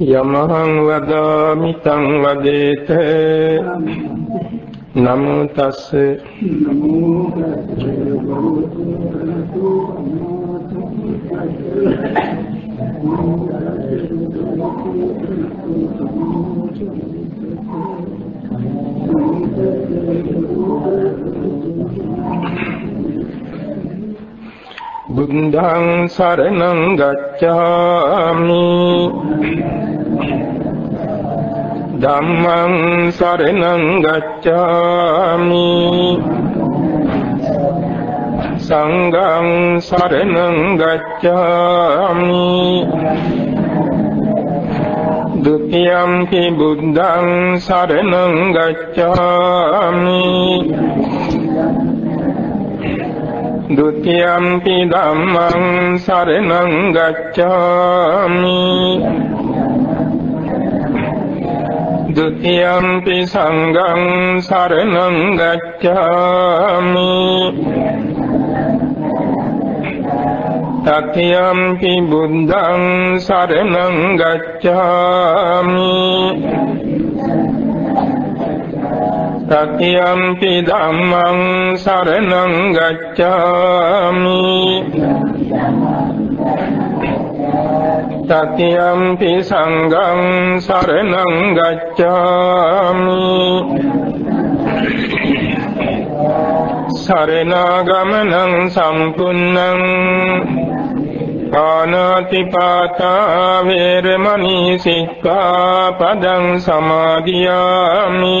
යමහං වදාමි තං වදේත නමෝ තස්ස. නමෝ බුද්ධං සරණං ගච්ඡාමි. ධම්මං සරණං ගච්ඡාමි සංඝං සරණං ගච්ඡාමි ဒုတိယံ පි බුද්ධං සරණං ගච්ඡාමි ဒုတိယံ පි ධම්මං සරණං ගච්ඡාමි දුතියම්පි සංඝං සරණං ගච්ඡාමි තතියම්පි බුද්ධං සරණං ගච්ඡාමි තතියම්පි ධම්මං සරණං ගච්ඡාමි තතියම්පි සංඝං සරණං ගච්ඡාමි සරණාගමනං සම්පුන්නං පානාතිපාතා වේරමණී සික්ඛාපදං සමාදියාමි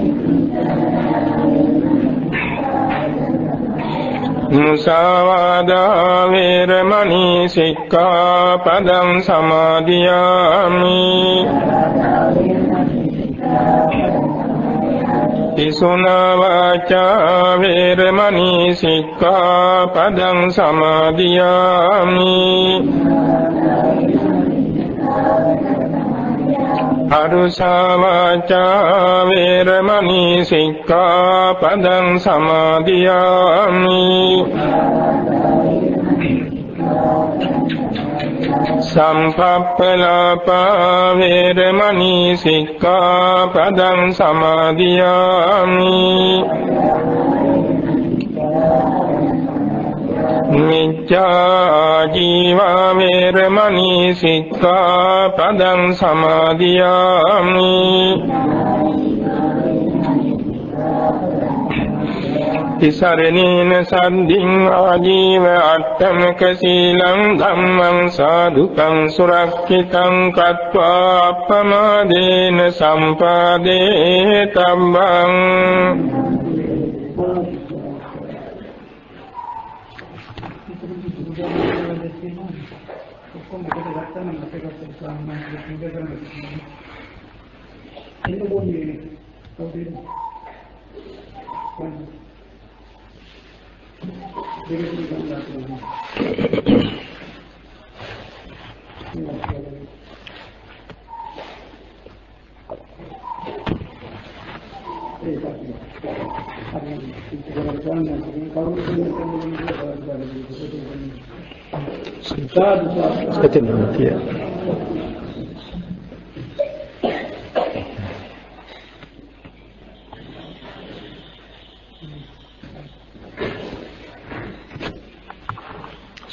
මුසාවාදා වේරමණී සික්ඛාපදං සමාදියාමි තිසුනා වාචා වේරමණී සික්ඛාපදං සමාදියාමි. අරුසා වාචා වේරමණී සික්ඛාපදං සමාදියාමි. සම්පප්පලාපා වේරමණී සික්ඛාපදං සමාදියාමි. මිච්ඡා ජීවා වේරමණී සික්ඛාපදං සමාදියාමි. තිසරණේන සම්දින් ආජීව අට්ඨමක සීලං ධම්මං සාදුකං සුරක්ෂිතං කତ୍වා අප්පමාදේන සම්පාදේ තම්බං Ahí no pone Bueno. Debe ser un dato.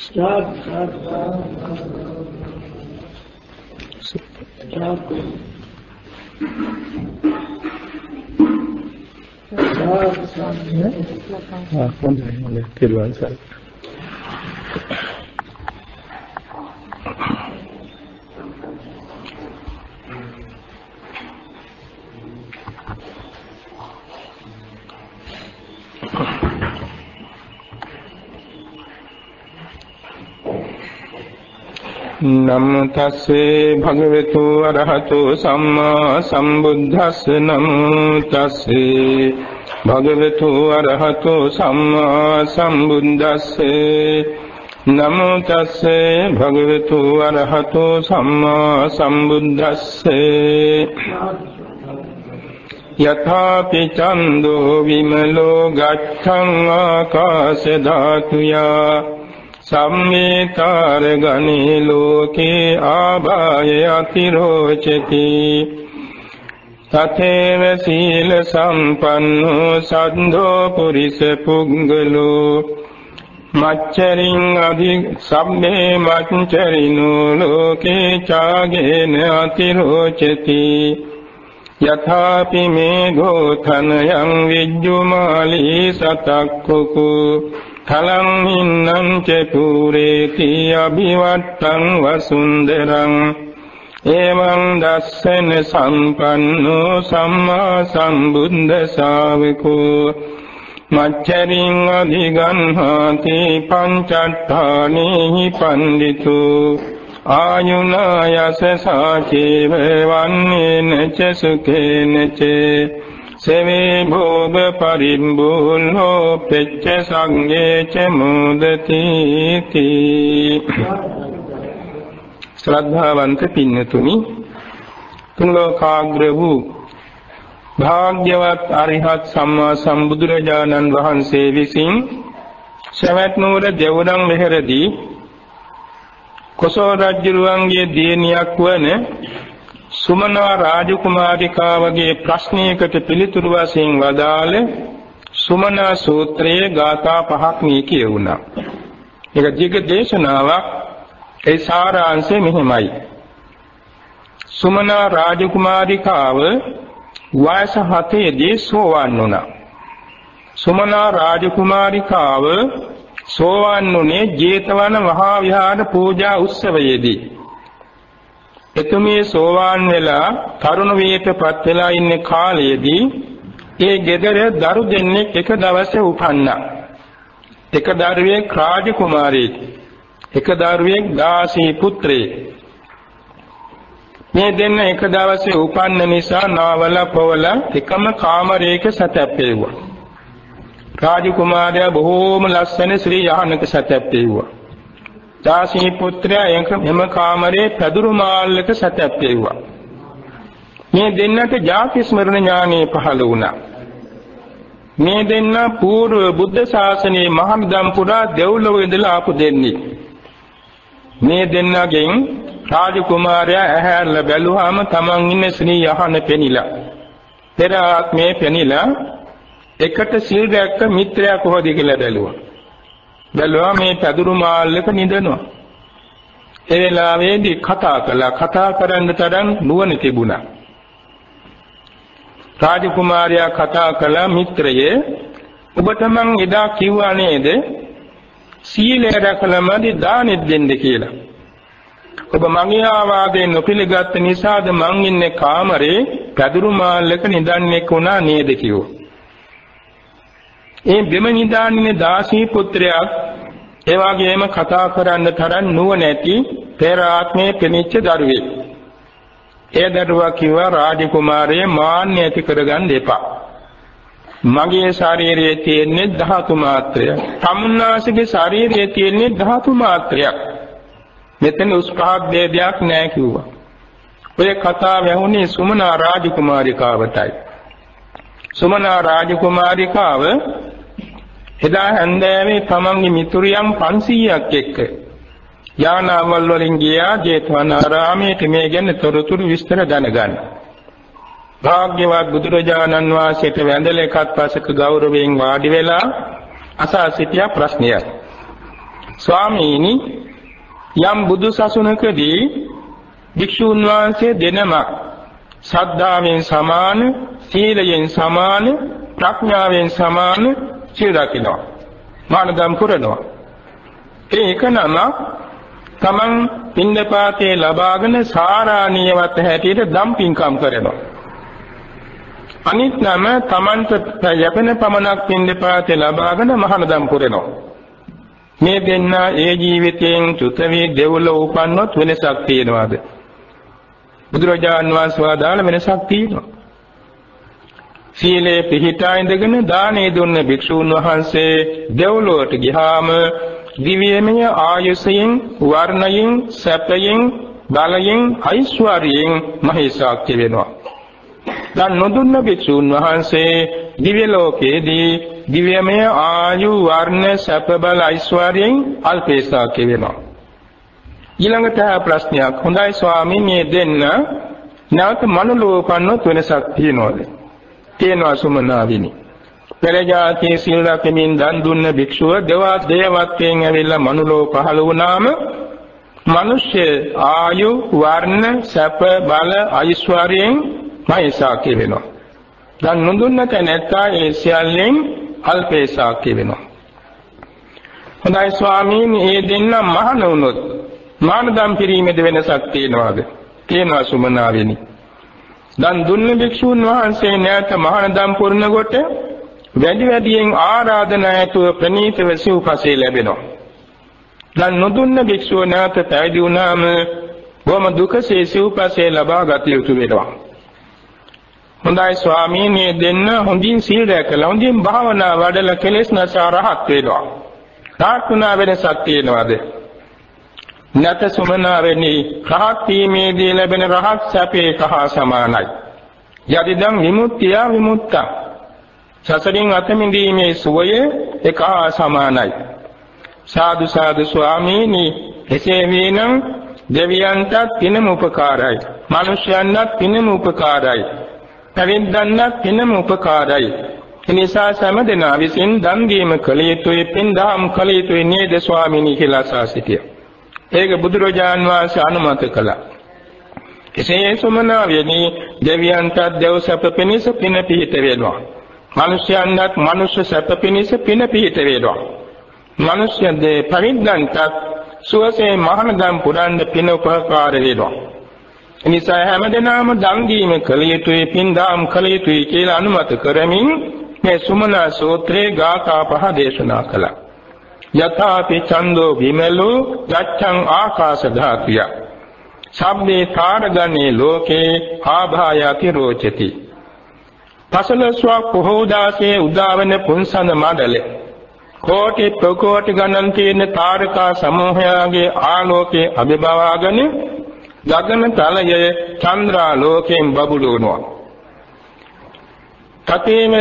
Stop, stop. Stop. Stop, stop. ආ හොඳයි හොඳයි පිළිවන් සර් නමෝ තස්සේ භගවතු අරහතෝ සම්මා සම්බුද්දස්ස නමෝ තස්සේ භගවතු අරහතෝ සම්මා සම්බුද්දස්සේ නමෝ තස්සේ භගවතු අරහතෝ සම්මා සම්බුද්දස්සේ යථාපි චන්தோ විමලෝ ගච්ඡං ආකාශ ධාතුයා සම්මේතාර ගනේ ලෝකේ ආභාය අතිරෝචති. තතේව සීල සම්පන්නෝ සද්ධෝ පුරිස පුංගලෝ මච්චරින් අධි සම්මේ මච්චරිනෝ ලෝකේ චාගේන අතිරෝචති. යථාපි මේ ගෝතනයං විජ්ජුමාලී සතක්කුකු. තලං හින්නම් ච පුරේති අභිවට්ටං වසුන්දරං එවං දස්සන සම්පන්නෝ සම්මා සම්බුද්ධ ශාවකෝ මච්චරින් අධිගන්හාති පංචට්ඨානේහි පණ්ඩිතු ආයුනායස සාචේව වන්නේන ච සුඛේන ච සවේ භෝග පරිම්බුල්හෝ පෙච්ච සංගේ ච මුදති ශ්‍රද්ධාවන්ත පින්නතුනි තුන් ලෝකාග්‍ර වූ භාග්‍යවත් අරිහත් සම්මා සම්බුදුරජාණන් වහන්සේ විසින් සවැත් නුවර දෙවුරම් මෙහෙරදී කොසල් රජුරුවන්ගේ දියණියක් වන සුමනා රාජකුමාරිකාවගේ ප්‍රශ්නයකට පිළිතුරු වශයෙන් වදාළ සුමනා සූත්‍රයේ ගාථා පහක් මේ කියුණා. ඒක දිග දේශනාවක් ඒ සාරාංශය මෙහිමයි. සුමනා රාජකුමාරිකාව වයස 7 දී සෝවන් වුණා. සුමනා රාජකුමාරිකාව සෝවන් වුණේ ජේතවන මහා විහාර පූජා උත්සවයේදී. එතුමිය සෝවාන් වෙලා තරුණ වියටපත් වෙලා ඉන්න කාලයේදී ඒ ගෙදර දරු දෙන්නෙක් එක දවසේ උපන්නා. එක දරුවෙක් රාජ කුමාරයෙක්, එක දරුවෙක් දාසී පුත්‍රයෙක්. මේ දෙන්න එක දවසේ උපන්න නිසා නාවල පොවල එකම කාමරයක සැතැප්පෙව්වා. රාජ කුමාරයා බොහෝම ලස්සන ශ්‍රී යහනක සැතැප්පෙව්වා. දාසී පුත්‍රයා එම කාමරේ පැදුරු මාල්ලක සැතැප්පෙව්වා. මේ දෙන්නට ජාති ස්මරණ ඥානෙ පහළ වුණා. මේ දෙන්න పూర్ව බුද්ධ ශාසනයේ මහමිදම් පුරා දෙව්ලොව ඉඳලා ආපු දෙන්නේ. මේ දෙන්නගෙන් රාජකුමාරයා ඇහැරලා බැලුවාම තමන් ඉන්න ශ්‍රී යහන පෙනිලා. පෙර ආත්මේ පෙනිලා එකට සිල් රැක්ක මිත්‍රයා කොහොද කියලා බැලුවා. බැලුවා මේ පැදුරු මාල්ලක නිදනවා. ඒ වෙලාවේදී කතා කළා. කතා කරන්න තරම් නුවණ තිබුණා. රාජකුමාරයා කතා කළා මිත්‍රයේ ඔබට මං එදා කිව්වා නේද සීලය රැකලමදි දානෙත් දෙන්න කියලා. ඔබ මගේ ආවාදයෙන් නොපිළගත් නිසාද මං ඉන්නේ කාමරේ පැදුරු මාල්ලක නිදන්නේ වුණා නේද කිව්වා. ඒ බෙම නිදාන්නේ දාසී පුත්‍රයෙක් ඒ වගේම කතා කරන්න තරම් නුවණැති පෙර ආත්මයේ පෙනිච්ච දරුවෙක්. ඒ දරුවා කිව්වා රාජකුමාරයේ මාන්න ඇති කරගන්න එපා. මගේ ශරීරයේ තියෙන්නේ ධාතු මාත්‍රයක්. තමුන්නාසගේ ශරීරයේ තියෙන්නේ ධාතු මාත්‍රයක්. මෙතන උස්පහත් ભેදයක් නැහැ කිව්වා. ඔය කතාව ඇහුනේ සුමනා රාජකුමාරිකාවටයි. සුමනා රාජකුමාරිකාව එදා හැන්දෑවේ තමන්ගේ මිතුරියන් 500ක් එක්ක යානාවල් වලින් ගියා ජේතවනාරාමයට මේ ගැන තොරතුරු විස්තර දැනගන්න. භාග්‍යවත් බුදුරජාණන් වහන්සේට වැඳලා එකත් පසක ගෞරවයෙන් වාඩි වෙලා අසා සිටියා ප්‍රශ්නයක්. ස්වාමීනි යම් බුදු සසුනකදී භික්ෂුන් වහන්සේ දෙනමක් ශ්‍රද්ධාවෙන් සමාන, සීලයෙන් සමාන, ප්‍රඥාවෙන් සමාන සිය දකිනවා. මානදම් පුරනවා. ඒ එක නම තමන් පින්දපාතේ ලබාගෙන සාරාණීයවත් හැටියට දම් පින්කම් කරනවා. අනිත් නම තමන්ට යැපෙන පමණක් පින්දපාතේ ලබාගෙන මහානදම් පුරනවා. මේ දෙන්න ඒ ජීවිතයෙන් චුත වී දෙව්ලොව උපන්නොත් වෙනසක් තියෙනවද? බුදුරජාන් වහන්සේ වදාළ වෙනසක් තියෙනවා. සීලේ පිහිටා ඉඳගෙන දානේ දුන්න භික්ෂූන් වහන්සේ දෙව්ලොවට ගියාම දිව්‍යමය ආයුෂයෙන් වර්ණයෙන් සැපයෙන් බලයෙන් ඓශ්වර්යයෙන් මහේසාක්‍ය වෙනවා. දැන් නොදුන්න භික්ෂූන් වහන්සේ දිව්‍ය ලෝකයේදී දිව්‍යමය ආයු වර්ණ සැප බල ඓශ්වර්යයෙන් අල්පේසාක්‍ය වෙනවා. ඊළඟට ප්‍රශ්නයක් හොඳයි ස්වාමීන් මේ දෙන්න නැවත මනුලෝකන්නොත් වෙනසක් තියනවද? තියෙනවා සුමනාවිනි. පෙර જાතියේ සීල රැකමින් දන් දුන්න භික්ෂුව දෙවත් දේවත්වයෙන් ඇවිල්ලා මනුලෝ පහළ වුණාම මිනිස්ය ආයු වර්ණ සැප බල ඓශ්වර්යයෙන් මහේසාක්‍ය වෙනවා. දන් නොදුන්න තැනැත්තා ඒ සියල්ලෙන් අල්පේසාක්‍ය වෙනවා. හොඳයි ස්වාමීන් මේ දෙන්න මහණ වුණොත් මානදම් පිරීමේද වෙනසක් තියනවාද? තියෙනවා සුමනාවෙනි. දන් දුන්න භික්ෂුන් වහන්සේ නැවත මහානදම් පුරන කොට වැඩි වැඩියෙන් ආරාධනා ඇතුව ප්‍රණීතව සිව්පසේ ලැබෙනවා. දන් නොදුන්න භික්ෂුව නැවත පැවිදි වුණාම බොහොම දුකසේ සිව්පසේ ලබා ගත යුතු වෙනවා. හොඳයි ස්වාමීනි දෙන්න හොඳින් සීල් රැකලා හොඳින් භාවනා වඩලා කෙලෙස් නැසා රහත් වෙනවා. රාත්තුනා වෙනසක් තියෙනවද? නැත සුමනාවෙනි රහත් වීමේදී ලැබෙන රහත් සැපේ කහ සමානයි. යදිදම් විමුක්තිය විමුක්තා. සසරින් අත මිදීමේ සුවය එක හා සමානයි. සාදු සාදු ස්වාමීනි එසේ වේනම් දෙවියන්ටත් පිනම උපකාරයි. මිනිසයන්ටත් පිනම උපකාරයි. පැවිද්දන්ටත් පිනම උපකාරයි. එනිසා සෑම දෙනා විසින් දන් දීම කළ යුතුයි, පින් දහම් කළ යුතුයි නේද ස්වාමීනි කියලා අසා සිටියා. ඒක බුදුරජාන් වහන්සේ අනුමත කළා. එසේ සමනාවෙනි දෙවියන්ට දෙව් සැප පිණිස පින පිහිට වෙනවා. මිනිසයන්ට මනුෂ්‍ය සැප පිණිස පින පිහිට වෙනවා. මිනිස්යන්ගේ පරිද්දන්ට සුවසේ මහානදම් පුරන්න පින උපකාර වෙනවා. එනිසා හැමදෙනාම දන් දීම කළ යුතුයි පින් දාම් කළ යුතුයි කියලා අනුමත කරමින් මේ සුමනා සූත්‍රයේ ගාථා පහ දේශනා කළා. යථාපි ඡන්தோ විමලෝ ගච්ඡං ආකාශ ධාතුය. සම්මේ තාරගනේ ලෝකේ ආභායති රෝචති පසලස්වක් පොහෝ දාසේ උදාවන පුන්සඳ මඩලේ කෝටි ප්‍රකෝටි ගණන් තියෙන තාරකා සමූහයාගේ ආලෝකයේ අභිභවාගෙන ගගන තලයේ චන්ද්‍රා ලෝකයෙන් බබළුවනවා තතේම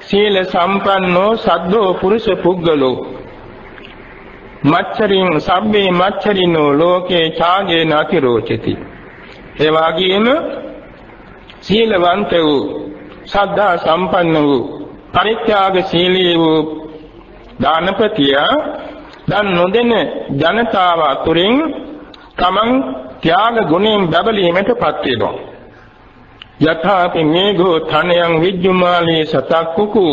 සීල සම්පන්නෝ සද්දෝ පුරුෂ පුද්ගලෝ මච්චරින් සබ්බේ මච්චරිනෝ ලෝකේ ඡාගේ නතිරෝචති. ඒ වගේම සීලවන්ත වූ සද්ධා සම්පන්න වූ පරිත්‍යාග සීලී වූ දානපතිය දන් නොදෙන ජනතාව අතුරින් තමන් ත්‍යාග ගුණයෙන් බබලීමටපත් වෙනවා. යථාපි මේඝෝ තනයන් විජ්ජුමාලී සතක් කුකු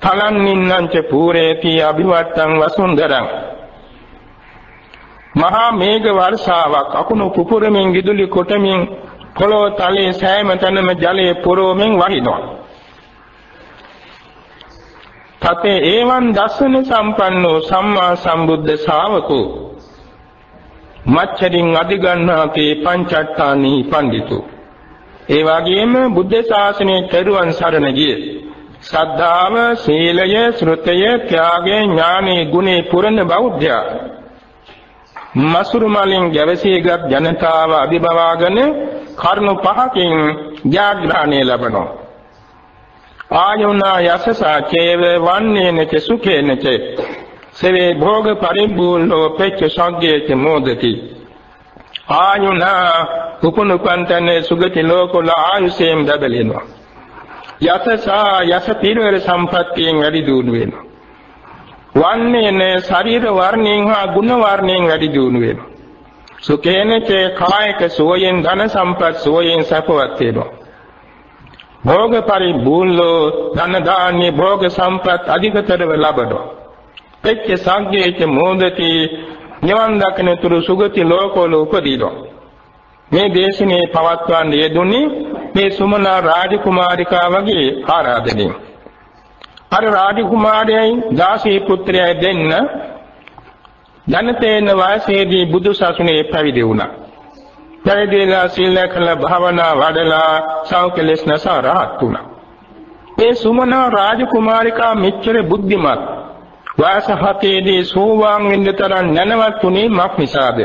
තලන්නින්නංච පූරේති අභිවත්තං වසුන්දරං. මහා මේඝ වර්ෂාවක් අකුණු කුපුරමින් විදුලි කොටමින් පොළොව තලයේ සෑම තැනම ජලයේ පුරවමින් වහිනවා. තතේ ඒවන් දස්සන සම්පන්නෝ සම්මා සම්බුද්ධ ශාවකෝ. මච්චරින් අධිගන්නාකේ පංචට්ඨානී පඬිතු. ඒ වගේම බුද්ධ ශාසනයේ තෙරුවන් සරණ ගියේ. ශ්‍රද්ධාව, සීලය, ශ්‍රුතය, ත්‍යාගය, ඥානෙ, ගුණේ පුරන බෞද්ධයා. මසුරු මලින් ගැවසීගත් ජනතාව අභිභවාගෙන කරුණු පහකින් ජාග්‍රහණය ලබනවා. ආයුනා යසසා චේව වන්නේනච සුඛේනච සවේ භෝග පරිබ්බූලෝ පෙච්ච සංගේච මොදති ආයුනා උපනුපන්තනේ සුගති ලෝකවල ආයුෂයෙන් බබලෙනවා යසසා යස පිරවර සම්පත්තියෙන් වැඩි දියුණු වෙනවා. වන්නේන ශරීර වර්ණයෙන් හා ගුණ වර්ණයෙන් වැඩි දියුණු වෙනවා. සුකේනචේ කායික සෝයෙන් ධන සම්පත් සෝයෙන් සපවත් වෙනවා. භෝග පරිබූල්ලෝ ධන දාන්‍ය භෝග සම්පත් අධිකතරව ලබනවා. එච්ච සංගේච මොදති නිවන් දකින තුරු සුගති ලෝකවල උපදීනවා. මේ දේශනේ පවත්වන්න යෙදුනේ මේ සුමනා රාජකුමාරිකාවගේ ආරාධනෙන්. අර රාජකුමාරයයි දාසී පුත්‍රයයි දෙන්න ජනතේන වාසයේදී බුදු සසුනේ පැවිදි වුණා. පැවිදිලා සීල කළ භාවනා වඩලා සෞඛලස් නැසා රහත් වුණා. මේ සුමනා රාජකුමාරිකා මෙච්චර බුද්ධිමත් වාස හතේදී සෝවාන් වෙන්න තරම් නැනවත් උනේ මක් නිසාද?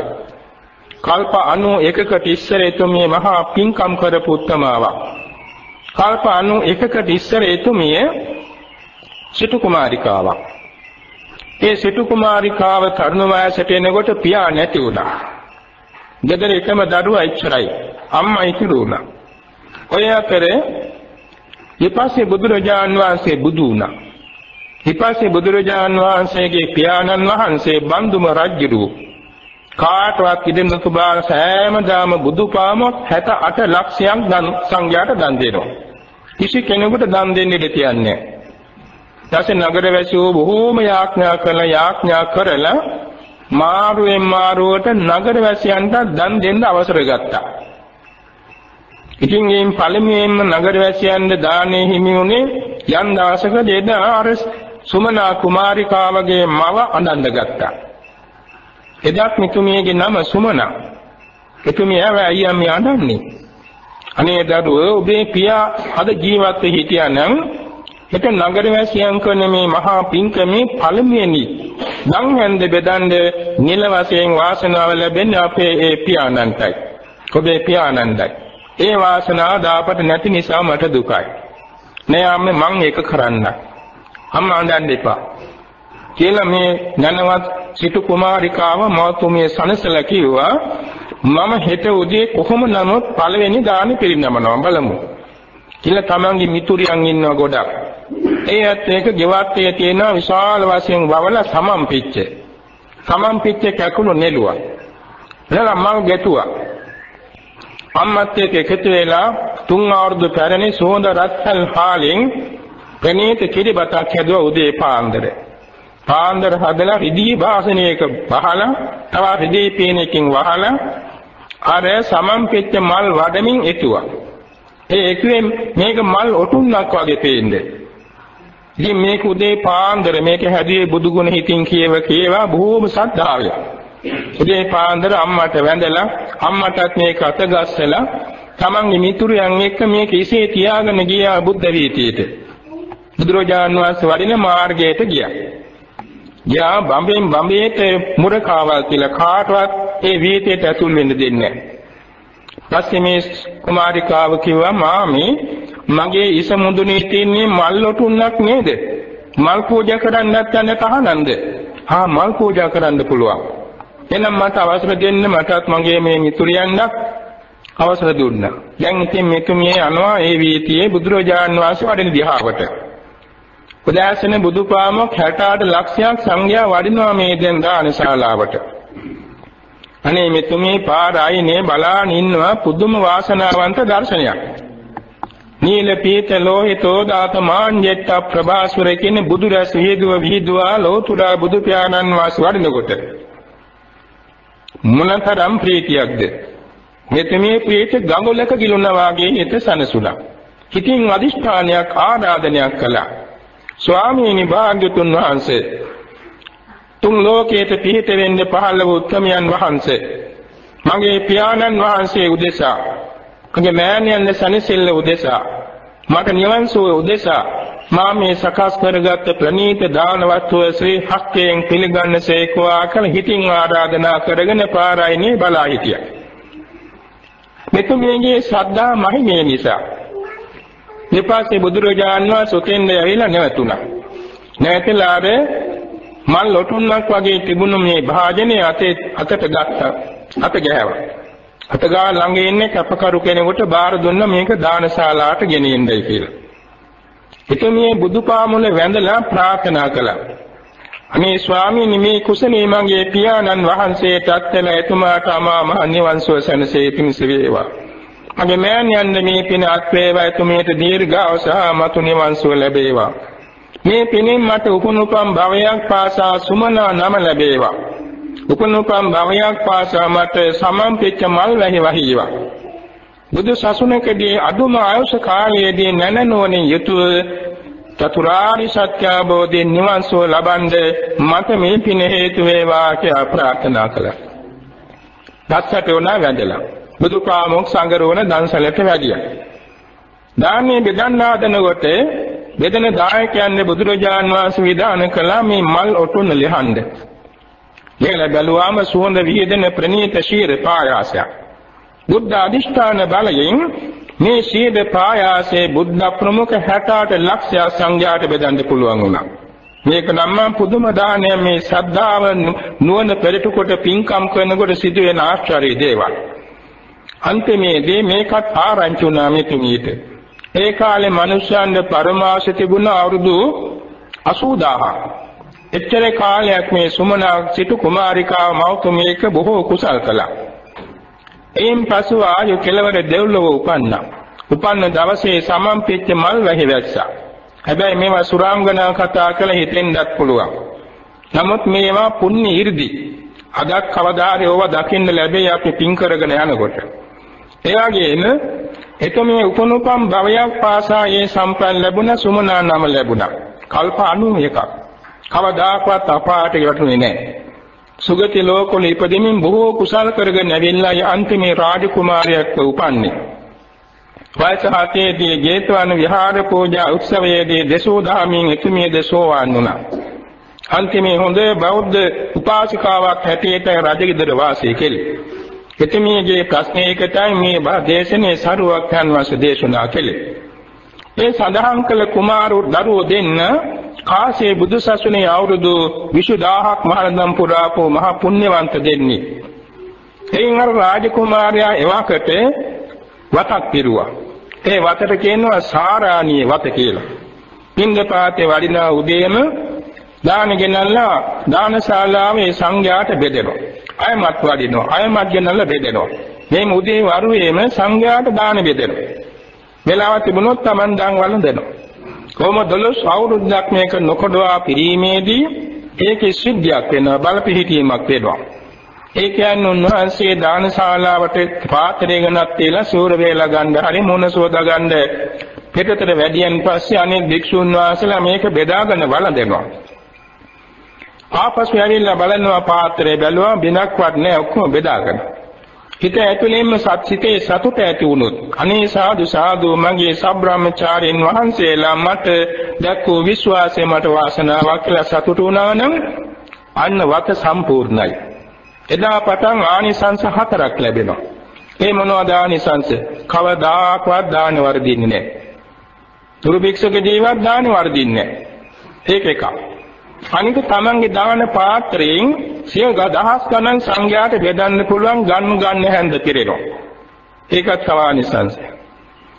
කල්ප 91කට ඉස්සර එතුමිය මහා පින්කම් කරපු උත්තමාවක්. කල්ප 91කට ඉස්සර එතුමිය සිටු කුමාරිකාවක්. ඒ සිටු කුමාරිකාව තරුණ වයසට එනකොට පියා නැති වුණා. ගෙදර එකම දරුවා ඉච්චරයි. අම්මා ඉතුරු වුණා. ඔය අතරේ ඊපස්සේ බුදුරජාන් වහන්සේ බුදු වුණා. ඊපස්සේ බුදුරජාන් වහන්සේගේ පියාණන් වහන්සේ බන්දුම රජුරු කාටවත් ඉදෙන්න සුභා සෑමදාම බුදුපාමොත් 68 ලක්ෂයක් දන් සංඝයාට දන් දෙනවා. කිසි කෙනෙකුට දන් දෙන්න දෙ තියන්නේ නැහැ. නගරවැසියෝ බොහෝම යාඥා කරලා යාඥා කරලා මාරුවෙන් මාරුවට නගරවැසියන්ට දන් දෙන්න අවසර ගත්තා. ඉතින් මේ පළමුවෙන්ම නගරවැසියන්ට දානේ හිමි වුණේ යම් දවසක දෙද අර සුමනා කුමාරිකාවගේ මව අඳන්න ගත්තා. එදත් මිතුමියගේ නම සුමනා. එතුමිය ඇයි අම්මේ අඳන්නේ? අනේ දරුවෝ ඔබේ පියා අද ජීවත් වෙ හිටියානම් හෙට නගරවැසියන් කරන මේ මහා පින්කමේ පළමුවෙනි නම් හැන්ද බෙදන්න නිල වශයෙන් වාසනාව ලැබෙන්නේ අපේ ඒ පියාණන්ටයි. ඔබේ පියාණන්ටයි. ඒ වාසනාව දාපට නැති නිසා මට දුකයි. නෑ අම්මේ මං ඒක කරන්න. අම්මා අඬන්න එපා. කියලා මේ ඥානවත් සිටු කුමාරිකාව මෞතුමිය සනසලා කිව්වා මම හෙට උදේ කොහොම නමුත් පළවෙනි දානි පිරිනමනවා බලමු. කියලා තමන්ගේ මිතුරියන් ඉන්නව ගොඩක්. ඒත් ඒක ගෙවත්තේ තියෙන විශාල වශයෙන් වවල සමම් පිච්ච. සමම් පිච්ච කැකුණු නෙළුවා. එතන මම ගැටුවා. අම්මත් එක්ක එකතු වෙලා තුන් අවුරුදු පැරණි සෝඳ රත්සල් හාලෙන් ප්‍රණීත කිරිබතක් හැදුවා උදේ පාන්දර. පාන්දර හදලා රිදී භාසනයක වහලා තව රිදී පීනකින් වහලා අර සමම් පිච්ච මල් වඩමින් එතුවා. ඒ එකුවෙන් මේක මල් ඔටුන්නක් වගේ පේන්නේ. ඉතින් මේක උදේ පාන්දර මේක හැදුවේ බුදුගුණ හිතින් කියව කේවා බොහෝම සද්ධාවය. උදේ පාන්දර අම්මට වැඳලා අම්මටත් මේක අතගස්සලා තමන්ගේ මිතුරයන් එක්ක මේක ඉසේ තියාගෙන ගියා බුද්ධ වීතියට. බුදුරජාන් වහන්සේ වඩින මාර්ගයට ගියා. ගියා බම්බෙන් බම්බේට මුරකාවල් කියලා කාටවත් ඒ වීතියට ඇතුල් වෙන්න දෙන්නේ නැහැ. පස්සේ මේ කුමාරිකාව කිව්වා මාමේ මගේ ඉස මුදුනේ තියෙන්නේ මල් ලොටුන්නක් නේද? මල් පූජා කරන්නත් යන තහනන්ද? හා මල් පූජා කරන්න පුළුවන්. එහෙනම් මට අවසර දෙන්න මටත් මගේ මේ මිතුරියන්ට අවසර දුන්නා. දැන් ඉතින් මෙතුමිය යනවා ඒ වීතියේ බුදුරජාන් වහන්සේ වඩින දිහාවට. උදාසන බුදුපාමොක් 68 ලක්ෂයක් සංඝයා වඩිනවා මේ දැන් දානශාලාවට. අනේ මෙතුමේ පාරායිනේ බලාන ඉන්නවා පුදුම වාසනාවන්ත දර්ශනයක්. නීල පීත ලෝහිතෝ දාත මාඤ්ඤෙත්ත ප්‍රභාස්වර කියන බුදු රස විහිදුව විහිදුවා ලෝතුරා බුදු පියාණන් වාස වඩිනකොට මොනතරම් ප්‍රීතියක්ද මෙතමේ ප්‍රීත ගඟලක ගිලුණා වාගේ හිත සනසුණා හිතින් අදිෂ්ඨානයක් ආරාධනයක් කළා ස්වාමීනි භාග්‍යතුන් වහන්සේ තුන් ලෝකයට පිහිට වෙන්න පහළ වූ උත්තමයන් වහන්සේ මගේ පියාණන් වහන්සේ උදෙසා මගේ මෑණියන් සනසිල්ල උදෙසා මට නිවන් සුව උදෙසා මා මේ සකස් කරගත් ප්‍රණීත දාන වස්තුව ශ්‍රී හස්තයෙන් පිළිගන්නසේකවා කල හිතින් ආරාධනා කරගෙන පාරායිනේ බලා හිටියා. මෙතුමියගේ ශ්‍රද්ධා මහිමේ නිසා ඊපස්සේ බුදුරජාණන් වහන්සේ උතෙන්ද ඇවිල්ලා නැවතුණා. නැවතලා මල් ලොටුන්නක් වගේ තිබුණු මේ භාජනය අතේ අතට ගත්තා. අත ගෑවා. අත ගා ළඟ ඉන්නේ කැපකරු කෙනෙකුට බාර දුන්න මේක දානශාලාවට ගෙනියන්නයි කියලා. ඉතින් මේ බුදුපාමුල වැඳලා ප්‍රාර්ථනා කළා. අනේ ස්වාමීනි මේ කුසලයේ මගේ පියාණන් වහන්සේටත් තල එතුමාට අමා මහ නිවන් සුව සැනසී පිණිස වේවා. මගේ මෑණියන් මේ පින අත් වේවා එතුමියට දීර්ඝාස මතු නිවන් සුව ලැබේවා. මේ පිනෙන් මට උපනුපම් භවයක් පාසා සුමනා නම ලැබේවා. උපනුපම් භවයක් පාසා මට සමම්පෙච්ච මල් වැහි වහීවා. බුදු සසුනකදී අදුම ආයුෂ කාලයේදී නැනනෝනේ යුතුය චතුරාර්ය සත්‍ය අවබෝධයෙන් නිවන් සුව ලබන්නේ මට මේ පින හේතු වේවා කියලා ප්‍රාර්ථනා කළා. දස්සට උනා වැඳලා බුදු ප්‍රාමෝක් සංගරවන දන්සලට වැඩියා. දාන්නේ බෙදන්න හදනකොට බෙදෙන දායකයන්ගේ බුදුරජාන් වහන්සේ විධාන කළා මේ මල් ඔටුන්න ලිහන්න. කියලා බැලුවාම සුවඳ විහිදෙන ප්‍රණීත ශීර පායාසයක්. බුද්ධ අධිෂ්ඨාන බලයෙන් මේ ශීර පායාසයේ බුද්ධ ප්‍රමුඛ 68 ලක්ෂය සංඝයාට බෙදන්න පුළුවන් වුණා. මේක නම් පුදුම දානය මේ ශ්‍රද්ධාව නුවණ පෙරට කොට පින්කම් කරනකොට සිදුවෙන ආශ්චර්ය දේවල්. අන්තිමේදී මේකත් ආරංචි වුණා මෙතුමීට. ඒ කාලේ මිනිස්යන්ගේ පරමාශ තිබුණ අවුරුදු 80000ක්. එච්චර කාලයක් මේ සුමනා සිටු කුමාරිකාව මෞතුමියක බොහෝ කුසල් කළා. එයින් පසු ආයු කෙලවර දෙව්ලොව උපන්නා. උපන්න දවසේ සමම්පෙච්ච මල් වැහි වැස්සා. හැබැයි මේවා සුරාංගනා කතා කළ හිතෙන්වත් පුළුවන්. නමුත් මේවා පුණ්‍ය 이르දි. අදක් කවදාරි ඕවා දකින්න ලැබෙයි අපි පින් කරගෙන යනකොට. ඒ වගේම එතමේ උපනුපම් භවයක් පාසා ඒ සම්පන්න ලැබුණ සුමනා නම ලැබුණා. කල්ප 91ක්. කවදාකවත් අපාට යටුනේ නැහැ. සුගති ලෝකවල ඉපදෙමින් බොහෝ කුසල් කරගෙන ඇවිල්ලා අන්තිමේ රාජකුමාරයෙක්ව උපන්නේ. වයස හතේදී ජේතවන විහාර පූජා උත්සවයේදී දසෝ දහමින් එතුමිය දසෝවාන් වුණා. අන්තිමේ හොඳ බෞද්ධ උපාසිකාවක් හැටියට රජගෙදර වාසය කෙළේ. එතුමියගේ ප්‍රශ්නයකටයි මේ දේශනේ සරුවක් යන වශ දේශනා කෙළේ. ඒ සඳහන් කළ කුමාරු දරුවෝ දෙන්න කාසේ බුදුසසුනේ අවුරුදු 20000ක් මහරදම් පුරාපෝ මහ පුණ්‍යවන්ත දෙන්නේ. එයින් අර රාජකුමාරයා එවකට වතක් පිරුවා. ඒ වතට කියනවා සාරාණීය වත කියලා. පින්දපාතේ වඩිනා උදේම දාන ගෙනල්ලා දානශාලාවේ සංඝයාට බෙදෙනවා. අයමත් වඩිනවා. අයමත් ගෙනල්ලා බෙදෙනවා. මේ උදේ වරුවේම සංඝයාට දාන බෙදෙනවා. වෙලාව තිබුණොත් Taman දන් වළඳ දෙනවා. කොහොම දොළොස් අවුරුද්දක් මේක නොකඩවා පිරීමේදී ඒකේ සිද්ධියක් වෙනවා බලපිහිටීමක් වෙනවා. ඒ කියන්නේ උන්වහන්සේ දානශාලාවට පාත්‍රය ගණක් තියලා සූර වේලා ගන්න හරි මොන සෝදා ගන්න පිටතට වැඩියන් පස්සේ අනෙක් භික්ෂුන් වහන්සේලා මේක බෙදාගෙන වළඳනවා. ආපසු ඇවිල්ලා බලනවා පාත්‍රය බැලුවා බිනක්වත් නැහැ ඔක්කොම බෙදාගෙන. හිත ඇතුළෙන්ම සත්‍සිතේ සතුට ඇති වුණොත් අනේ සාදු සාදු මගේ සබ්‍රාහ්මචාරින් වහන්සේලා මට දැක්වූ විශ්වාසය මට වාසනාවක් කියලා සතුටු වුණා නම් අන්න වත සම්පූර්ණයි. එදා පටන් ආනිසංස හතරක් ලැබෙනවා. ඒ මොනවද ආනිසංස? කවදාකවත් දාන වර්ධින්නේ නැහැ. තුරු භික්ෂුක ජීවත් දාන වර්ධින්නේ නැහැ. ඒක එකක්. අනික තමන්ගේ දාන පාත්‍රයෙන් සිය දහස් ගණන් සංඝයාට බෙදන්න පුළුවන් ගන්න ගන්න හැන්ද කෙරෙනවා. ඒකත් තවානිසංසය.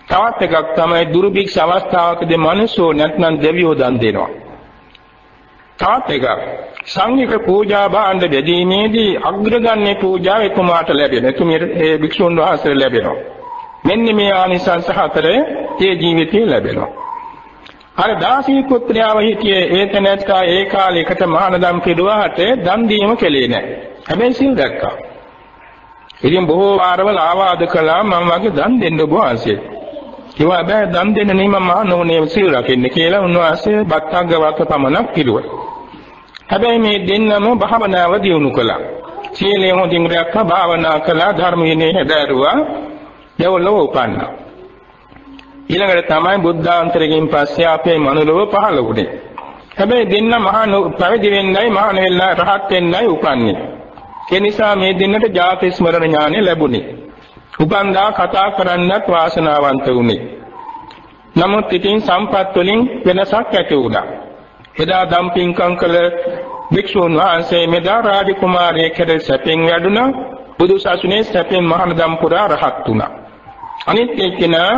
තවත් එකක් තමයි දුර්භික්ෂ අවස්ථාවකදී මිනිස්සු නැත්නම් දෙවියෝ දන් දෙනවා. තවත් එකක් සංඝික පූජා භාණ්ඩ බෙදීමේදී අග්‍රගන්නේ පූජාව එතුමාට ලැබෙන. එතුමියට ඒ භික්ෂුන් වහන්සේට ලැබෙනවා. මෙන්න මේ ආනිසංස හතරේ ඒ ජීවිතේ ලැබෙනවා. අර දාසී පුත්‍රයාව හිටියේ ඒ තැනැත්තා ඒ කාලේ එකට මහානදම් කෙරුවාට දන් දීම කෙලේ නැහැ. හැබැයි සිල් දැක්කා. ඉතින් බොහෝ වාරවල ආවාද කළා මම වගේ දන් දෙන්න ඔබ වහන්සේ. කිව්වා බෑ දන් දෙන්න නෙමෙයි මම මහානෝනේ සිල් රකින්න කියලා උන්වහන්සේ බත්තංගවක පමණක් පිළිවෙල. හැබැයි මේ දෙන්නම භාවනාව දියුණු කළා. සීලය හොඳින් රැක්කා භාවනා කළා ධර්ම විනය හැදෑරුවා. දෙවලෝ උපන්නා. ඊළඟට තමයි බුද්ධාන්තරයෙන් පස්සේ අපේ මනුලොව පහළ වුණේ. හැබැයි දෙන්න මහා පැවිදි වෙන්නයි මහා නෙවෙලා රහත් වෙන්නයි උපන්නේ. ඒ නිසා මේ දෙන්නට ජාති ස්මරණ ඥානෙ ලැබුණේ. උපන්දා කතා කරන්නත් වාසනාවන්ත වුණේ. නමුත් ඉතින් සම්පත් වලින් වෙනසක් ඇති වුණා. එදා දම්පින්කම් කළ වික්ෂුන් වහන්සේ මෙදා රාජකුමාරයෙක් හැර සැපෙන් වැඩුණා. බුදු සසුනේ සැපෙන් මහානදම් පුරා රහත් වුණා. අනිත් එක්කෙනා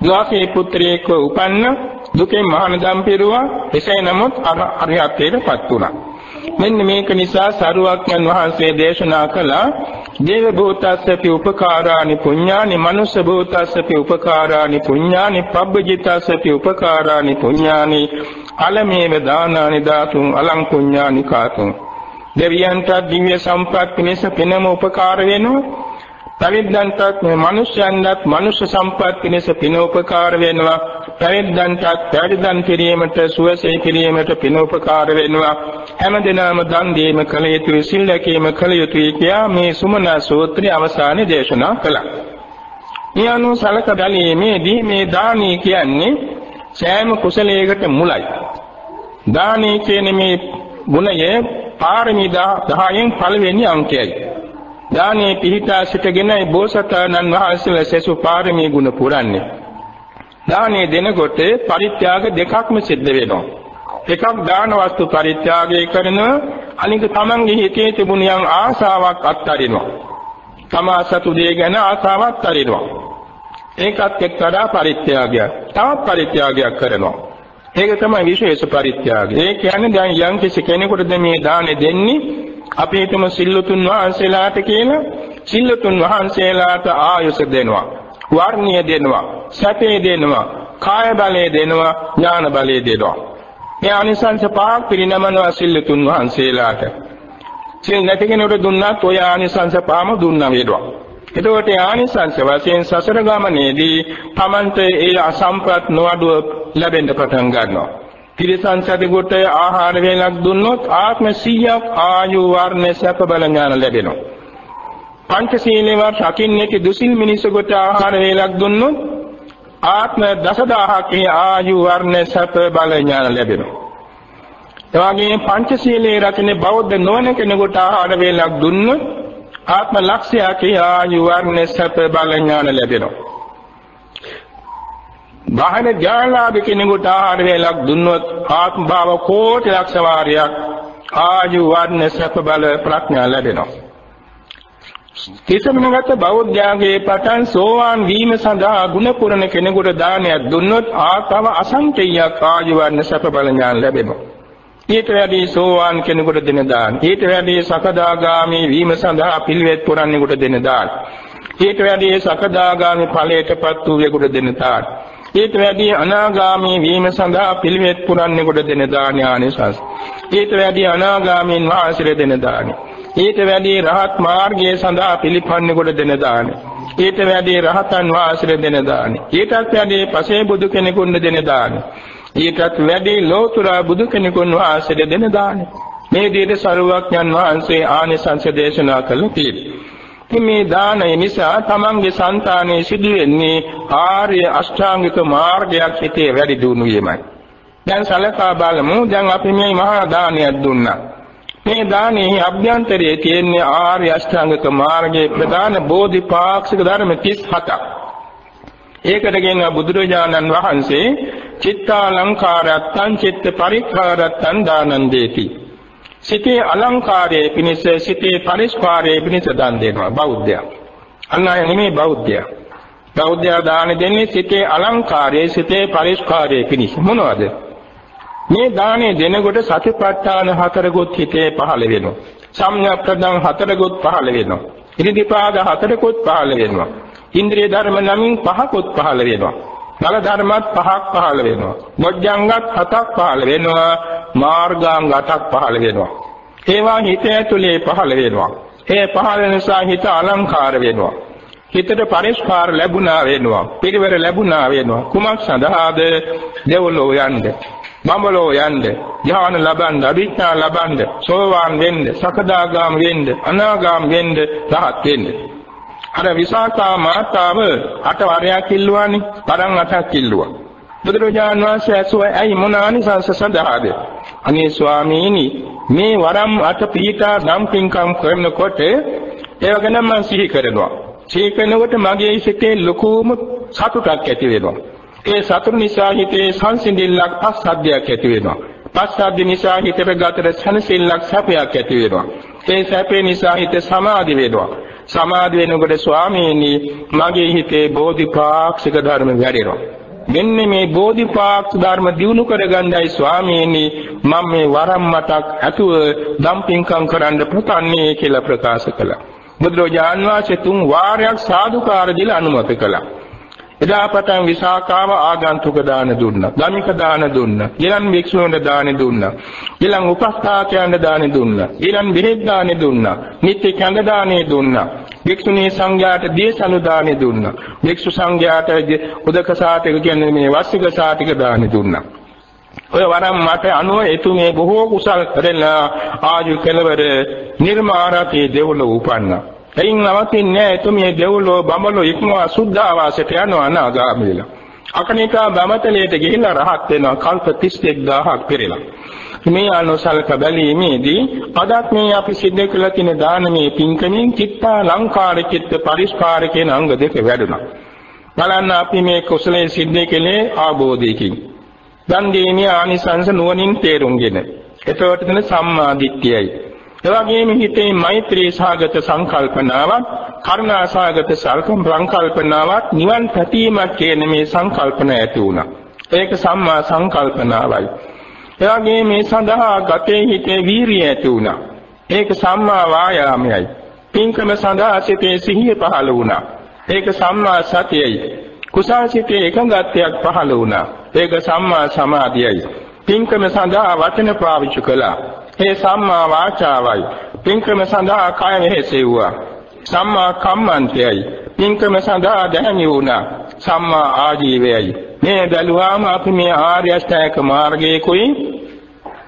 ද්වාසේ පුත්‍රයෙක්ව උපන්න දුකෙන් මහානදම් පිරුවා. එසේ නමුත් අරිහත්ත්වයටපත් වුණා. මෙන්න මේක නිසා සරුවක්යන් වහන්සේ දේශනා කළා දේව භූතස්සපි උපකාරානි පුඤ්ඤානි මනුස්ස භූතස්සපි උපකාරානි පුඤ්ඤානි පබ්බජිතස්සපි උපකාරානි පුඤ්ඤානි අලමේව දානානි දාතුං අලං පුඤ්ඤානි කාතුං දෙවියන්ට දිව්‍ය සම්පත් පිණිස පිනම උපකාර වෙනවා. පැවිද්දන්ටත් මේ මිනිස්යන්වත් මනුෂ්‍ය සම්පත් පිණිස පින උපකාර වෙනවා පැවිද්දන්ටත් පැවිද්දන් කිරීමට සුවසේ කිරීමට පින උපකාර වෙනවා හැමදෙනාම දන් දීම කළ යුතුයි සිල් රැකීම කළ යුතුයි කියා මේ සුමන සූත්‍රය අවසානයේ දේශනා කළා. මේ අනුව සලක බැලීමේදී මේ දානී කියන්නේ සෑම කුසලයකට මුලයි. දානී කියන මේ ගුණය පාරමිතා 10න් පළවෙනි අංකයයි. දානයේ පිහිටා සිටගෙනයි බෝසතාණන් වහන්සේලා සසු පාරමී ගුණ පුරන්නේ. දානයේ දෙනකොට පරිත්‍යාග දෙකක්ම සිද්ධ වෙනවා. එකක් දාන වස්තු පරිත්‍යාගය කරන අනික තමන්ගේ හිතේ තිබුණ යම් ආසාවක් අත්හරිනවා. තමා සතු දේ ගැන ආසාවක් අත්හරිනවා. ඒකත් එක්තරා පරිත්‍යාගයක්. තවත් පරිත්‍යාගයක් කරනවා. ඒක තමයි විශේෂ පරිත්‍යාගය. ඒ කියන්නේ දැන් යම් කිසි කෙනෙකුට මේ දානේ දෙන්නේ අපි හිතමු සිල්ලුතුන් වහන්සේලාට කියලා සිල්ලුතුන් වහන්සේලාට ආයුෂ දෙනවා. වර්ණිය දෙනවා. සැපේ දෙනවා. කාය බලය දෙනවා. ඥාන බලය දෙනවා. මේ ආනිසංස පහක් පිරිනමනවා සිල්ලුතුන් වහන්සේලාට. සිල් නැති කෙනෙකුට දුන්නත් ඔය ආනිසංස පහම දුන්නා වේදවා. එතකොට ආනිසංස වශයෙන් සසර ගමනේදී Tamante ඒ අසම්ප්‍රත් නොඅඩුව ලැබෙන්න පටන් ගන්නවා. තිරිසන් සතෙකුට ආහාර වේලක් දුන්නොත් ආත්ම 100ක් ආයු වර්ණ සැප බල ඥාන ලැබෙනවා. පංචශීලේවත් රකින්නේ දුසිල් මිනිසෙකුට ආහාර වේලක් දුන්නොත් ආත්ම දසදහක ආයු වර්ණ සැප බල ඥාන ලැබෙනවා. එවාගේ පංචශීලයේ රකින්න බෞද්ධ නොවන කෙනෙකුට ආහාර වේලක් දුන්නොත් ආත්ම ලක්ෂ්‍යයක ආයු වර්ණ සැප බල ඥාන ලැබෙනවා. බාහන ඥානලාභ කෙනෙකුට ආහාර වේලක් දුන්නොත් ආත්ම භාව කෝටි ලක්ෂ වාරයක් ආයු වර්ණ සැප බල ප්‍රඥා ලැබෙනවා. තිසමනගත බෞද්ධයාගේ පටන් සෝවාන් වීම සඳහා ගුණ පුරණ කෙනෙකුට දානයක් දුන්නොත් ආතව අසංකේයයක් ආයු වර්ණ සැප බල ඥාන ලැබෙනවා. ඊට වැඩි සෝවාන් කෙනෙකුට දෙන දාන. ඊට වැඩි සකදාගාමි වීම සඳහා පිළිවෙත් පුරන්නෙකුට දෙන දාන. ඊට වැඩි සකදාගාමි ඵලයටපත් වූ දෙන දාන. ඊට වැඩි අනාගාමී වීම සඳහා පිළිවෙත් පුරන්නෙකුට දෙන දාන ආනිසංස. ඊට වැඩි අනාගාමීන් වහන්සේට දෙන දාන. ඊට වැඩි රහත් මාර්ගයේ සඳහා පිළිපන්නෙකුට දෙන දාන. ඊට වැඩි රහතන් වහන්සේට දෙන දාන. ඊටත් වැඩි පසේ බුදු කෙනෙකුට දෙන දාන. ඊටත් වැඩි ලෝතර බුදු කෙනෙකුන් වහන්සේට දෙන දාන. මේ විදිහට සරුවක්ඥන් වහන්සේ ආනිසංස දේශනා කළ තියෙනවා. මේ දානය නිසා තමන්ගේ సంతානයේ සිදුවෙන්නේ ආර්ය අෂ්ටාංගික මාර්ගයක් හිතේ වැඩි දියුණු වීමයි. දැන් සලකා බලමු දැන් අපි මේ මහා දානයක් දුන්නා. මේ දානයේ අභ්‍යන්තරයේ තියෙන ආර්ය අෂ්ටාංගික මාර්ගයේ ප්‍රධාන බෝධිපාක්ෂික ධර්ම 37ක්. ඒකට කියනවා බුදුරජාණන් වහන්සේ චිත්තාලංකාරයන් චිත්ත පරික්ඛාරයන් දානං දේති. සිතේ අලංකාරයේ පිණිස සිතේ පරිස්කාරයේ පිණිස දන් දෙනවා බෞද්ධයා. අන්න අය නෙමෙයි බෞද්ධයා. බෞද්ධයා දාන දෙන්නේ සිතේ අලංකාරයේ සිතේ පරිස්කාරයේ පිණිස. මොනවද? මේ දානේ දෙනකොට සතිපට්ඨාන හතරගොත් හිතේ පහළ වෙනවා. සම්‍යක් ප්‍රදාන හතරගොත් පහළ වෙනවා. ඉරිදිපාද හතරකොත් පහළ වෙනවා. ඉන්ද්‍රිය ධර්ම නමින් පහකොත් පහළ වෙනවා. බල ධර්මත් පහක් පහළ වෙනවා. මොජ්ජංගත් හතක් පහළ වෙනවා. මාර්ගාංග හතක් පහළ වෙනවා. ඒවා හිත ඇතුලේ පහළ වෙනවා. ඒ පහළ නිසා හිත අලංකාර වෙනවා. හිතට පරිස්කාර ලැබුණා වෙනවා. පිරිවර ලැබුණා වෙනවා. කුමක් සඳහාද? දෙවලෝ යන්න. බඹලෝ යන්න. ඥාන ලබන්න, අභිඥා ලබන්න, සෝවාන් වෙන්න, සකදාගාම වෙන්න, අනාගාම වෙන්න, රහත් වෙන්න. අර විසාකා මාතාව අට වරයක් කිල්ලුවානේ. තරම් අටක් කිල්ලුවා. බුදුරජාන් වහන්සේ ඇසුවා ඇයි මොන ආනිසංස සඳහාද? අනේ ස්වාමීනි මේ වරම් අට පීඨා නම් පින්කම් කරනකොට ඒව ගැන මම සිහි කරනවා. සිහි කරනකොට මගේ සිතේ ලොකුම සතුටක් ඇති වෙනවා. ඒ සතුට නිසා හිතේ සංසිඳිල්ලක් පස්සද්ධියක් ඇති වෙනවා. පස්සද්ධි නිසා හිතට ගතට සනසිල්ලක් සැපයක් ඇති වෙනවා. ඒ සැපේ නිසා හිත සමාධි වෙනවා. සමාධි වෙනකොට ස්වාමීනි මගේ හිතේ බෝධිපාක්ෂික ධර්ම වැඩෙනවා. මෙන්න මේ බෝධිපාක්ෂ ධර්ම දිනු කරගන්නයි ස්වාමීනි මම මේ වරම් මතක් ඇතුව දම්පින්කම් කරන්න පුතන්නේ කියලා ප්‍රකාශ කළා. බුදුරජාන් වහන්සේ තුන් වාරයක් සාදුකාර දීලා අනුමත කළා. එදා පටන් විසාකාව ආගන්තුක දාන දුන්නා. ගමික දාන දුන්නා. ඊළඟ භික්ෂුවන්ට දාන දුන්නා. ඊළඟ උපස්ථායකයන්ට දාන දුන්නා. ඊළඟ බෙහෙත් දාන දුන්නා. නිත්‍ය කඳ දානේ දුන්නා. භික්ෂුණී සංඝයාට දේශනු දාන දුන්නා. භික්ෂු සංඝයාට උදක සාතික කියන්නේ මේ වස්සික සාතික දාන දුන්නා. ඔය වරම් මට අනුව එතුමේ බොහෝ කුසල් කරලා ආයු කෙලවර නිර්මාණතේ දෙවොල උපන්නා. එයින් නවතින්නේ නැහැ එතුමිය දෙව්ලෝ බඹලෝ ඉක්මවා සුද්ධාවාසයට යනවා අනාගාමීලා. අකනිකා බමතලයට ගිහිල්ලා රහත් වෙනවා කල්ප 31000ක් පෙරලා. මේ අනුසල්ක බැලීමේදී අදත් මේ අපි සිද්ධ කළ තියෙන දානමේ පින්කමින් චිත්තා ලංකාර චිත්ත පරිස්කාර කියන අංග දෙක වැඩුණා. බලන්න අපි මේ කුසලයේ සිද්ධ කළේ ආબોධයකින්. දන් දීමේ ආනිසංස නුවණින් තේරුම්ගෙන. එතකොට තන සම්මා දිට්ඨියයි. එවැගේම හිතේ මෛත්‍රී සාගත සංකල්පනාවක්, කරුණා සාගත සංකල්පනාවක්, නිවන් පැතීමක් කියන මේ සංකල්පන ඇති වුණා. ඒක සම්මා සංකල්පනාවයි. එවැගේම මේ සඳහා ගතේ හිතේ වීරිය ඇති වුණා. ඒක සම්මා වායාමයයි. පින්කම සඳහා සිතේ සිහිය පහළ වුණා. ඒක සම්මා සතියයි. කුසල් සිතේ එකඟත්වයක් පහළ වුණා. ඒක සම්මා සමාධියයි. පින්කම සඳහා වචන පාවිච්චි කළා. ඒ සම්මා වාචාවයි. පින්කම සඳහා කය මෙහෙසෙව්වා. සම්මා කම්මන්තයයි. පින්කම සඳහා දැහැමි වුණා. සම්මා ආජීවයයි. මේ බැලුවාම අපි මේ ආර්ය අෂ්ටාංග මාර්ගයේ කුයි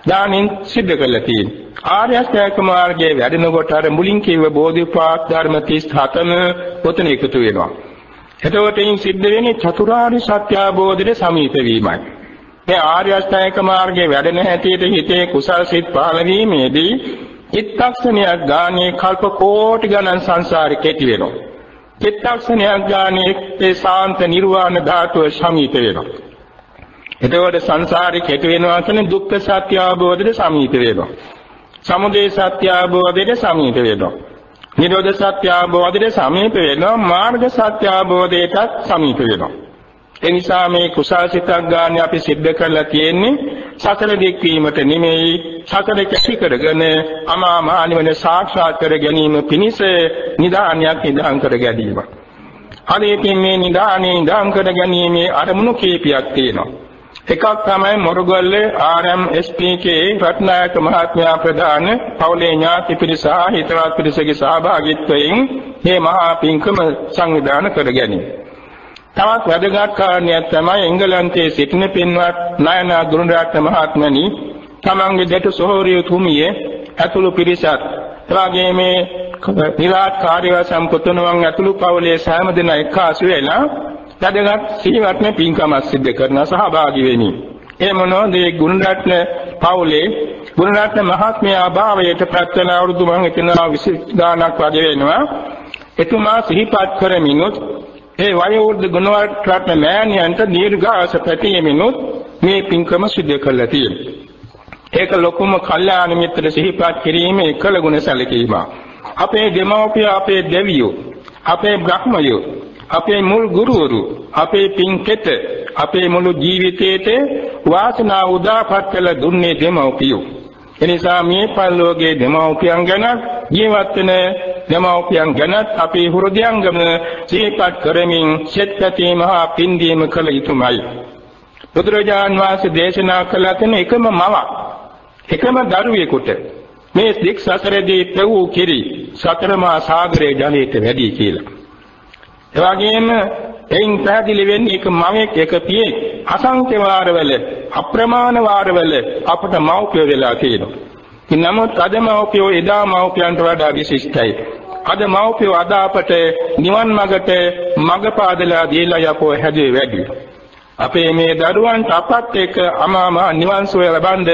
දානින් සිද්ධ කළා තියෙන්නේ. ආර්ය අෂ්ටාංග මාර්ගයේ වැඩෙනකොට අර මුලින් කිව්ව බෝධිපාක් ධර්ම 37ම පොතන එකතු වෙනවා. එතකොට ඉන් සිද්ධ වෙන්නේ චතුරාර්ය සත්‍ය අවබෝධයේ සමීප වීමයි. මේ ආර්ය අෂ්ටාංගික මාර්ගයේ වැඩෙන හැටියට හිතේ කුසල් සිත් පහළ වීමේදී චිත්තක්ෂණයක් ගානේ කල්ප කෝටි ගණන් සංසාරේ කෙටි වෙනවා. චිත්තක්ෂණයක් ගානේ ඒ සාන්ත නිර්වාණ ධාතුව සමීප වෙනවා. එතකොට සංසාරේ කෙටි වෙනවා කියන්නේ දුක්ඛ සත්‍ය අවබෝධයට සමීප වෙනවා. සමුදය සත්‍ය අවබෝධයට සමීප වෙනවා. නිරෝධ සත්‍ය අවබෝධයට සමීප වෙනවා. මාර්ග සත්‍ය අවබෝධයටත් සමීප වෙනවා. ඒ නිසා මේ කුසල් සිතක් ගන්න අපි සිද්ධ කරලා තියෙන්නේ සසර දික් වීමට නෙමෙයි සසර කැටි කරගෙන අමා මහ නිවන සාක්ෂාත් කර ගැනීම පිණිස නිදානියක් නිදාන් කර ගැනීම. අනේකින් මේ නිදානේ නිදාන් කර ගැනීමේ අරමුණු කීපයක් තියෙනවා. එකක් තමයි මොරගල්ලේ RMSPK රත්නායක මහත්මයා ප්‍රධාන පවුලේ ඥාති පිරිස හිතවත් පිරිසගේ සහභාගීත්වයෙන් මේ මහා පින්කම සංවිධානය කර ගැනීම. තවත් වැදගත් කාරණයක් තමයි එංගලන්තයේ සිටින පින්වත් නයනා ගුණරත්න මහත්මනි තමන්ගේ දෙට සොහොරිය තුමියේ ඇතුළු පිරිසත් එවාගේ මේ විරාට් කාර්ය සම්පූර්ණවන් ඇතුළු පවුලේ සෑම දෙනා එක්කාසු වෙලා වැදගත් සිහිවත්ම පින්කමක් සිදු කරන සහභාගී වෙමි. ඒ මොනෝද මේ ගුණරත්න පවුලේ ගුණරත්න මහත්මයා භාවයට ප්‍රත්‍යන අවුරුදු මම හිතනවා 20 ගාණක් වගේ වෙනවා. එතුමා සිහිපත් කරමිනුත් ඒ වයෝවෘද්ධ ගුණවර්ධන මෑණියන්ට දීර්ඝාස පැතීමෙනුත් මේ පින්කම සිදු කළා තියෙනවා. ඒක ලොකුම කල්යාණ මිත්‍ර සිහිපත් කිරීම එකල ගුණ සැලකීම. අපේ දෙමව්පිය අපේ දෙවියෝ අපේ බ්‍රහ්මයෝ අපේ මුල් ගුරුවරු අපේ පින්කෙත අපේ මුළු ජීවිතේට වාසනාව උදාපත් කළ දුන්නේ දෙමව්පියෝ. එනිසා මේ පල්ලෝගේ දෙමව්පියන් ගැන ජීවත් වෙන දෙමව්පියන් ගැනත් අපි හෘදයංගම සිහිපත් කරමින් සෙත්පති මහා පින්දීම කළ යුතුමයි. බුදුරජාන් වහන්සේ දේශනා කළ තැන එකම මවක් එකම දරුවෙකුට මේ දික් සසරදී ප්‍රවූ කිරි සතරමා සාගරයේ ජලයට වැඩි කියලා. එවැගේම එයින් පැහැදිලි වෙන්නේ එක මවෙක් එක පියෙක් අසංඛ්‍ය වාරවල අප්‍රමාණ වාරවල අපට මෞපිය වෙලා තියෙනවා. නමුත් අද මෞපියෝ එදා මෞපියන්ට වඩා විශිෂ්ටයි. අද මෞපියෝ අද අපට නිවන් මඟට මඟ පාදලා දීලා යකෝ හැදුවේ වැඩි. අපේ මේ දරුවන්ට අපත් එක්ක අමාම නිවන් සුවය ලබන්ද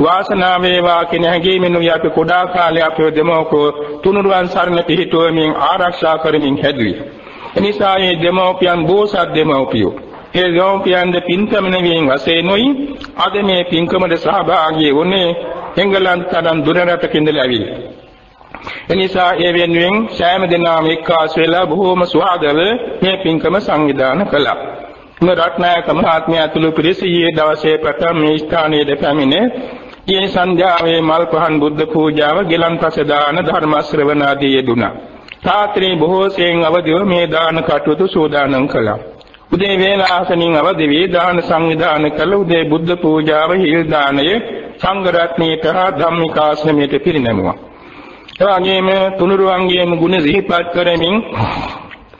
වාසනාව වේවා කියන හැඟීමෙන් අපි අපි කුඩා කාලේ අපේ දෙමව්පියෝ තුනුරුවන් සරණ පිහිටුවමින් ආරක්ෂා කරමින් හැදුවේ. එනිසා මේ දෙමව්පියන් බෝසත් දෙමව්පියෝ ඒ දෙමව්පියන් පින්කම නෙවෙයින් වශයෙන්ුයි අද මේ පින්කමට සහභාගී වුණේ එංගලන්ත තරම් දුර රටක ඉඳලා ඇවිල්ලා. එනිසා ඒ වෙනුවෙන් සෑම දිනම එක්කාසු වෙලා බොහෝම සුහදව මේ පින්කම සංවිධානය කළා. මේ රත්නායක මහත්මයා ඇතුළු පිරිස ඊයේ දවසේ ප්‍රථම මේ ස්ථානයේ පැමිණේ ඊයේ සන්ධ්‍යාවේ මල් පහන් බුද්ධ පූජාව ගිලන්පස දාන ධර්ම ශ්‍රවණ ආදී යෙදුණා. රාත්‍රී බොහෝ සෙයින් අවදිව මේ දාන කටයුතු සූදානම් කළා. උදේ වේලාසනින් අවදි වී දාන සංවිධාන කළ උදේ බුද්ධ පූජාව හිල් දාණය සංඝ රත්නයට හා ධම්මිකාශ්‍රමයට පිරිනැමුවා. එවාගෙම තුනුරුවන්ගේම ගුණ සිහිපත් කරමින්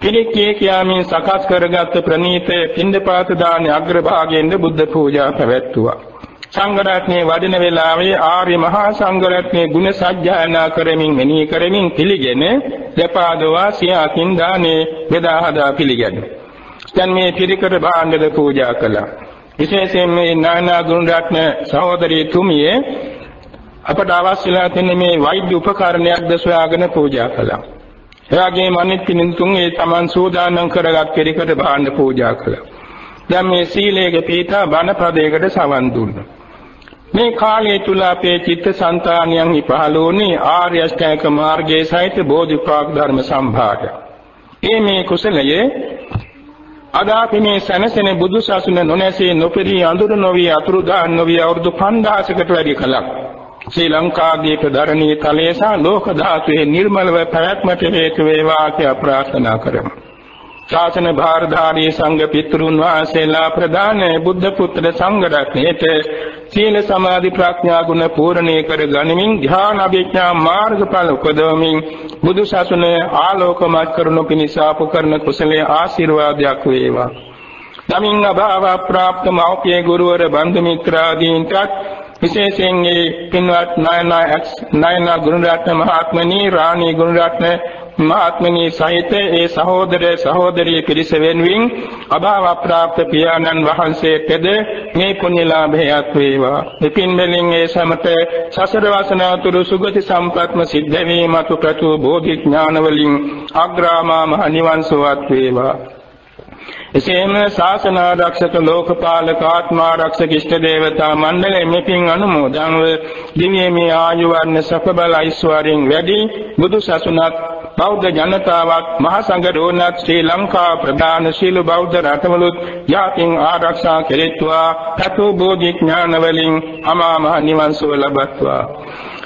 පිළික්කේ කියාමින් සකස් කරගත් ප්‍රණීත පින්දපාත දාන අග්‍රභාගයෙන්ද බුද්ධ පූජා පැවැත්තුවා. සංඝ රත්නයේ වඩින වේලාවේ ආර්ය මහා සංඝ රත්නයේ ගුණ සජ්ජායනා කරමින් මෙනෙහි කරමින් පිළිගෙන දෙපාදවා සියාකින් දානේ බෙදා හදා පිළිගන්නේ. දැන් මේ පිරිකර භාණ්ඩද පූජා කළා. විශේෂයෙන් මේ නානා ගුණ රත්න සහෝදරී තුමියේ අපට අවශ්‍යලා තියෙන මේ වෛද්‍ය උපකරණයක්ද සොයාගෙන පූජා කළා. එවාගේම අනිත් පින්තුන් ඒ Taman සූදානම් කරගත් පිරිකර භාණ්ඩ පූජා කළා. දැන් මේ සීලයේ පීඨා බණපදයකට සවන් දුන්නා. මේ කාලය තුල අපේ චිත්ත සංතානියන්හි පහළ වුණේ ආර්ය අෂ්ටාංග මාර්ගයේ සහිත බෝධිපාක් ධර්ම සම්භාරය. ඒ මේ කුසලයේ අද අපි මේ සැනසෙන බුදු සසුන නොනැසී නොපිරී අඳුර නොවි අතුරුදාන් නොවි අවුරුදු 5000කට වැඩි කලක් ශ්‍රී ලංකාදීප ධරණී තලයේ සහ ලෝක ධාතුවේ නිර්මලව පැවැත්මට හේතු වේවා කියලා ප්‍රාර්ථනා කරමු. ශාසන භාරධාරී සංඝ පිතෘන් වහන්සේලා ප්‍රදාන බුද්ධ පුත්‍ර සංඝ රත්නයේත සීල සමාධි ප්‍රඥා ගුණ පූර්ණේ කර ගනිමින් ධ්‍යාන අභිඥා මාර්ගඵල උපදවමින් බුදු සසුන ආලෝකමත් කරනු පිණිස අප කරන කුසලයේ ආශිර්වාදයක් වේවා. දමින් අභාව ප්‍රාප්ත මෞපිය ගුරුවර බන්දු මිත්‍රාදීන්ටත් විශේෂයෙන් මේ පින්වත් නායනා නායනා ගුණරත්න මහත්මනී රාණී ගුණරත්න මහත්මනී සහිත ඒ සහෝදර සහෝදරී පිරිස වෙනුවෙන් අභාව ප්‍රාප්ත පියාණන් වහන්සේටද මේ පුණ්‍යලාභයක් වේවා. මෙපින් වලින් ඒ සමත සසර වසනාතුරු සුගති සම්පත්ම සිද්ධ වීමතු ප්‍රතු බෝධි ඥාන වලින් අග්‍රාමා මහ නිවන් සුවත් වේවා. එසේම ශාසන ආරක්ෂක ලෝකපාලක ආත්මාරක්ෂක ඉෂ්ට දේවතා මණ්ඩලයේ මෙපින් අනුමෝදන්ව දිව්‍යමය ආයු වර්ණ සප බල ඓශ්වර්යයෙන් වැඩි බුදු සසුනත් බෞද්ධ ජනතාවක් මහා සංඝ රෝණත් ශ්‍රී ලංකා ප්‍රධාන ශීල බෞද්ධ රටවලුත් යාතින් ආරක්ෂා කෙරෙත්වා තතු බෝධි ඥාන වලින් අමා මහ නිවන් සුව ලබත්වා.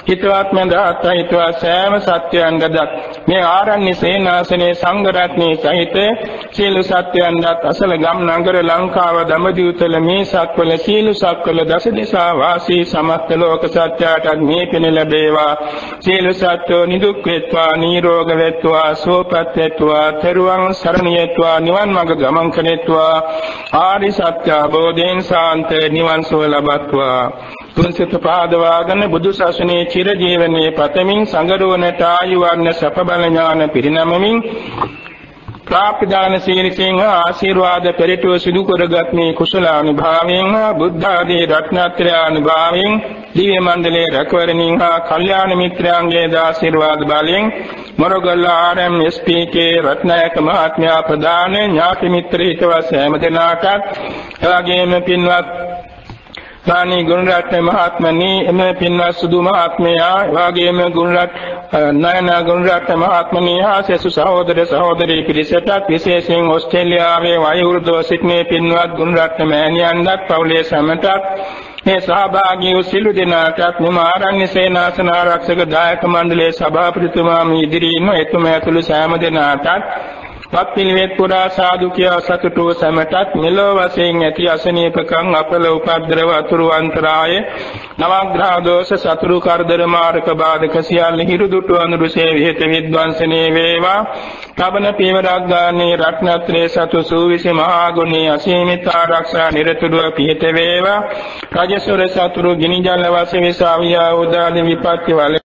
හිතවත් මඳහත් හිතවත් සෑම සත්‍යයන්ගදත් මේ ආරණ්‍ය සේනාසනේ සංඝ රත්නයේ සහිත සීල සත්‍යයන්ගත් අසල ගම් නගර ලංකාව දඹදිව්තල මේ සක්වල සීල සක්වල දස දිසා වාසී සමස්ත ලෝක සත්‍යයට මේ පින ලැබේවා. සීල සත්‍යෝ නිදුක් වෙත්වා නිරෝග වෙත්වා සෝපත් වෙත්වා තෙරුවන් සරණියත්වා නිවන් මඟ ගමන් කරෙත්වා. ආරි සත්‍ය අවබෝධයෙන් සාන්ත නිවන් සුව ලබත්වා. තුන්සිත පාදවාගෙන බුදු සසුනේ චිර ජීවනයේ පතමින් සංගරුවනට ආයු වර්ණ සප බල ඥාන පිරිනමමින් ප්‍රාප්තිදාන සීලයෙන් ආශිර්වාද පෙරටුව සිදු කරගත් මේ කුසල අනුභවයෙන් බුද්ධ ආදී රත්නත්‍රය අනුභවයෙන් දිව්‍ය මණ්ඩලයේ රැකවරණින් හා කල්යාණ මිත්‍රයන්ගේ ආශිර්වාද බලයෙන් මොරගල්ල ආරම් එස්.පී.කේ රත්නායක මහත්මයා ප්‍රදාන ඥාති මිත්‍ර හිතවස් හැම දෙනාටත් එවැගේම පින්වත් සානි ගුණරත්න මහත්මනි එම පින්වත් සුදු මහත්මයා එවාගේම ගුණරත් නයන ගුණරත්න මහත්මනි හා සෙසු සහෝදර සහෝදරී පිරිසටත් විශේෂයෙන් ඕස්ට්‍රේලියාවේ වයෝවෘද්ධව සිටින පින්වත් ගුණරත්න මෑණියන්වත් පවුලේ සැමටත් මේ සහභාගී වූ සිළු දෙනාටත් මෙම ආරණ්‍ය සේනාසන ආරක්ෂක දායක මණ්ඩලයේ සභාපතිතුමා මේ ඉදිරියේ ඉන්න එතුමා ඇතුළු සෑම දෙනාටත් පත්පිළිවෙත් පුරා සාදු කියා සතුටු සැමටත් මෙලොව වශයෙන් ඇති අසනීපකම් අපල උපද්දරව අතුරු අන්තරාය. නවග්‍රහ දෝෂ සතුරු කරදර මාර්ග බාධක සියල්ල හිරුදුටු අනුරුසේ විහෙත විද්වංසනේ වේවා. කබන පීවරක් ගානේ රත්නත්‍රේ සතු සූවිසි මහා ගුණී අසීමිත ආරක්ෂා නිරතුරුව පිහිට වේවා. රජසොර සතුරු ගිනි ජල වශයෙන් විසාවියා උදාන විපත්ති වල